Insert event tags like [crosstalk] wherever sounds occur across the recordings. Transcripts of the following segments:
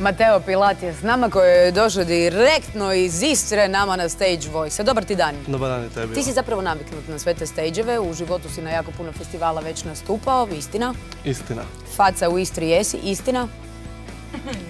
Mateo Pilat je s nama koji je došao direktno iz Istre nama na Stage Voice. Dobar ti dan. Dobar dan i tebi. Ti si zapravo naviknut na sve te stage u životu si na jako puno festivala već nastupao, istina. Istina. Faca u Istri jesi, istina.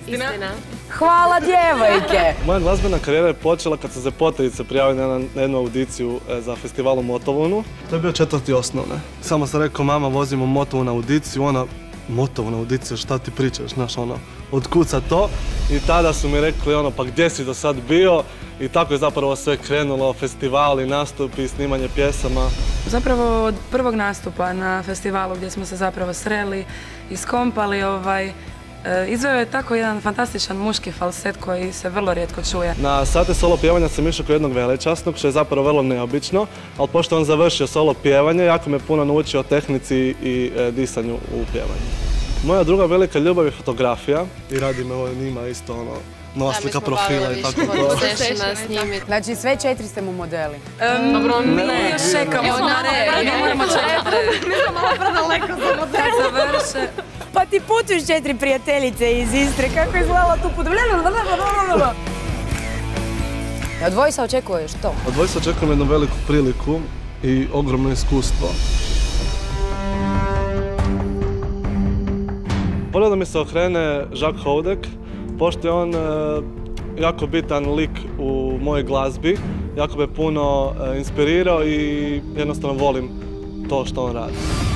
Istina. Hvala djevojke! [laughs] Moja glazbena karijera je počela kad sam se potajice prijavio na, jednu audiciju e, za festival u Motovunu. To je bio četvrti osnovne. Samo sam rekao, mama, vozimo Motovu na audiciju, ona, Motovu na audiciju, šta ti pričaš, znaš, ono, otkuca to. I tada su mi rekli, ono, pa gdje si do sad bio? I tako je zapravo sve krenulo, festivali, nastupi, snimanje pjesama. Zapravo od prvog nastupa na festivalu gdje smo se zapravo sreli, iskompali, ovaj, E, izveo je tako jedan fantastičan muški falset koji se vrlo rijetko čuje. Na sate solo pjevanja sam išao kod jednog velečasnog, što je zapravo vrlo neobično, ali pošto on završio solo pjevanje, jako me puno naučio o tehnici i e, disanju u pjevanju. Moja druga velika ljubav je fotografija i radim evo njima isto ono, nova slika profila i tako to. Znači sve četiri ste mu modeli? Dobro, mi još čekamo na red, imamo četiri. [laughs] Mi smo malo predaleko za model. Završe. Pa ti putuješ četiri prijateljice iz Istre, kako je izgledala tu put? Od Vojsa očekuješ to? Od Vojsa očekujem jednu veliku priliku i ogromno iskustvo. Volio da mi se okrene Jacques Houdek, pošto je on e, jako bitan lik u mojoj glazbi, jako me puno e, inspirirao i jednostavno volim to što on radi.